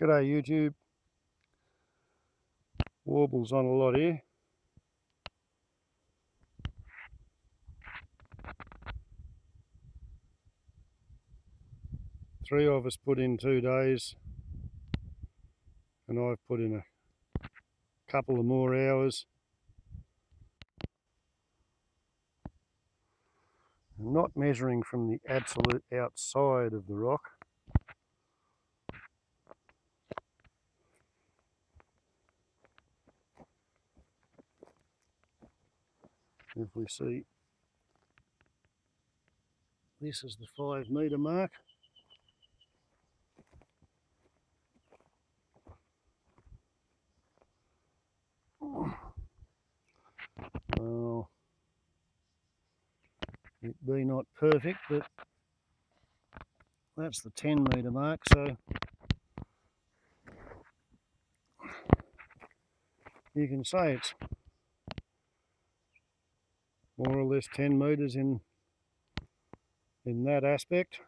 G'day YouTube. Warbles on a lot here. Three of us put in two days and I've put in a couple of more hours. I'm not measuring from the absolute outside of the rock if we see this is the five metre mark. Well it be not perfect but that's the 10 metre mark so you can say it's more or less 10 metres in in that aspect.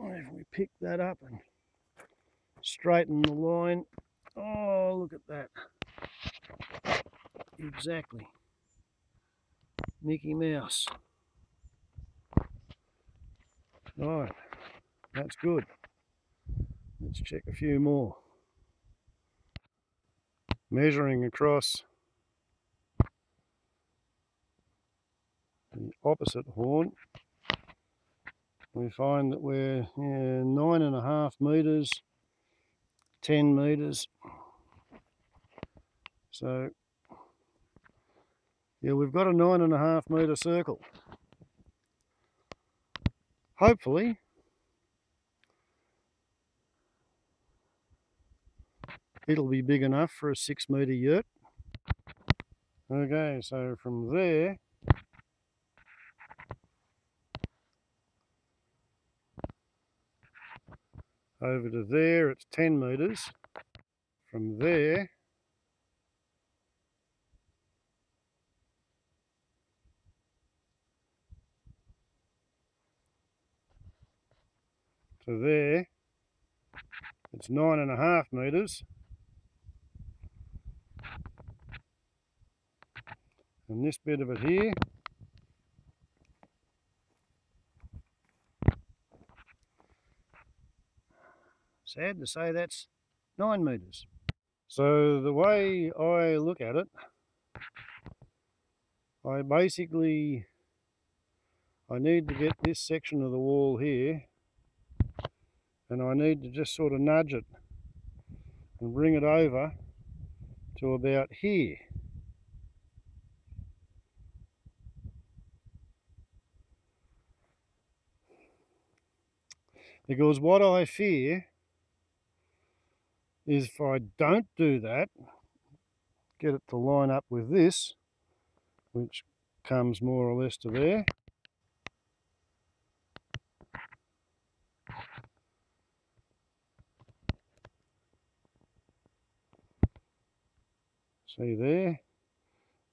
If we pick that up and straighten the line, oh look at that. Exactly. Mickey Mouse. Right, that's good. Let's check a few more measuring across the opposite horn. We find that we're yeah, nine and a half meters 10 meters. So yeah we've got a nine and a half meter circle. Hopefully it'll be big enough for a six metre yurt. Okay, so from there, over to there, it's 10 metres. From there, to there, it's nine and a half metres. And this bit of it here. Sad to say that's nine meters. So the way I look at it I basically I need to get this section of the wall here and I need to just sort of nudge it and bring it over to about here Because what I fear is if I don't do that, get it to line up with this, which comes more or less to there. See there?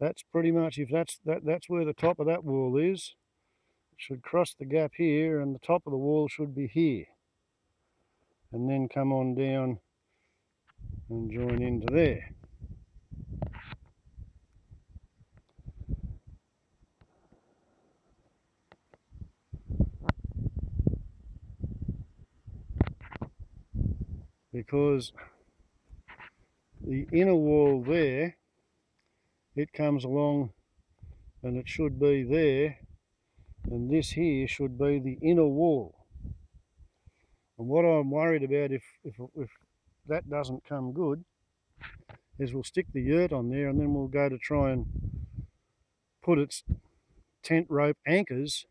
That's pretty much, if that's that that's where the top of that wall is, should cross the gap here and the top of the wall should be here. And then come on down and join into there. Because the inner wall there it comes along and it should be there and this here should be the inner wall and what I'm worried about if, if, if that doesn't come good is we'll stick the yurt on there and then we'll go to try and put its tent rope anchors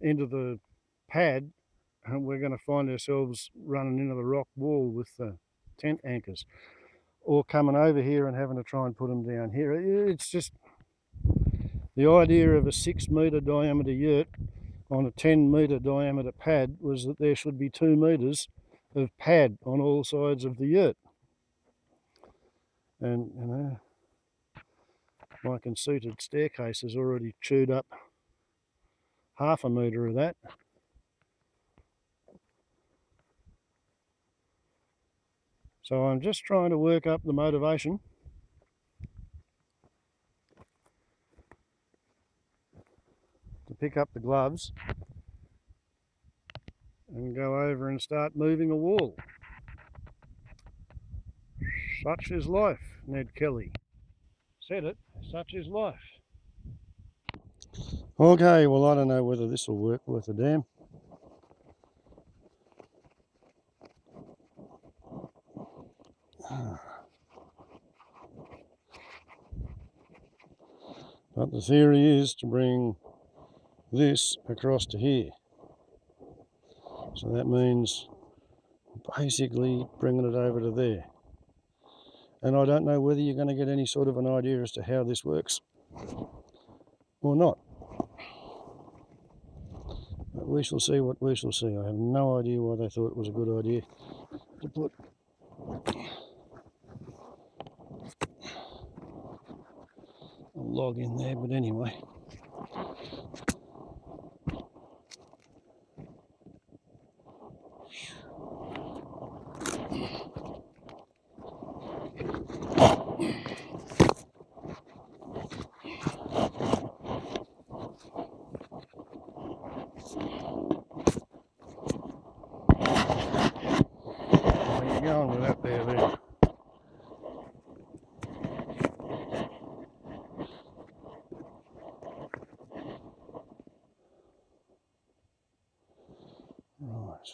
into the pad and we're going to find ourselves running into the rock wall with the tent anchors or coming over here and having to try and put them down here. It's just the idea of a six metre diameter yurt on a 10 metre diameter pad was that there should be two metres of pad on all sides of the yurt. And, you know, my conceited staircase has already chewed up half a metre of that. So I'm just trying to work up the motivation pick up the gloves and go over and start moving a wall. Such is life, Ned Kelly. Said it, such is life. Okay, well I don't know whether this will work worth a damn. But the theory is to bring this across to here. So that means basically bringing it over to there. And I don't know whether you're going to get any sort of an idea as to how this works or not. But we shall see what we shall see. I have no idea why they thought it was a good idea to put a log in there, but anyway. going with that there then? Right.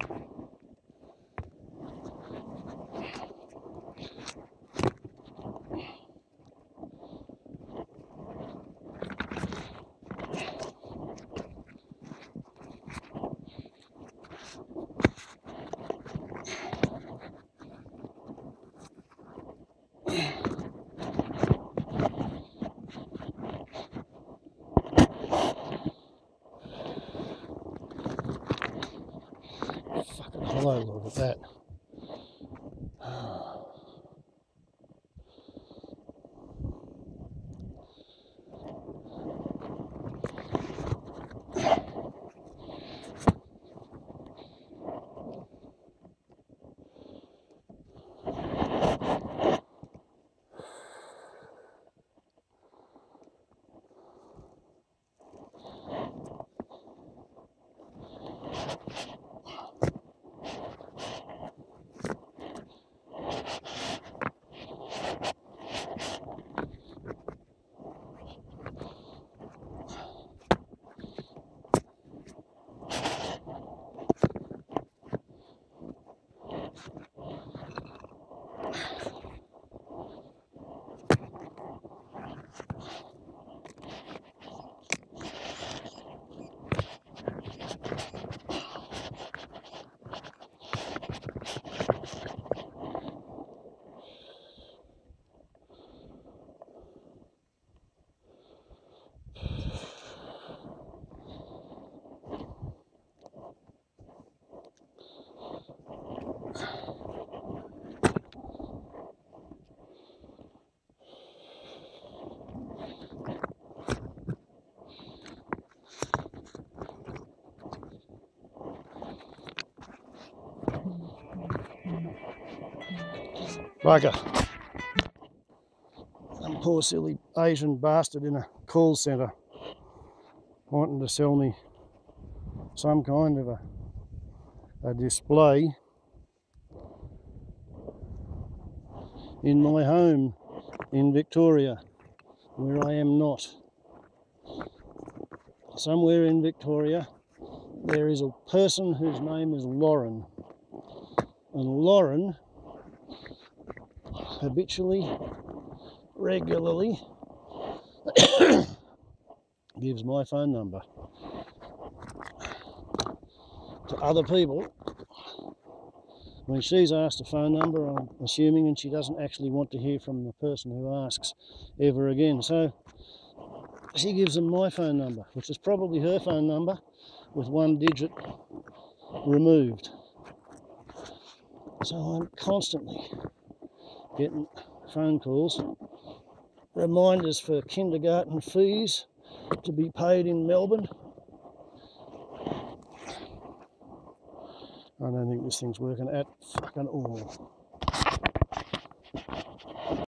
Fucking look at that. Bugger. Some poor silly Asian bastard in a call centre wanting to sell me some kind of a, a display in my home in Victoria where I am not. Somewhere in Victoria there is a person whose name is Lauren and Lauren habitually, regularly gives my phone number. To other people. When she's asked a phone number, I'm assuming, and she doesn't actually want to hear from the person who asks ever again. So she gives them my phone number, which is probably her phone number with one digit removed. So I'm constantly getting phone calls, reminders for kindergarten fees to be paid in Melbourne. I don't think this thing's working at fucking all.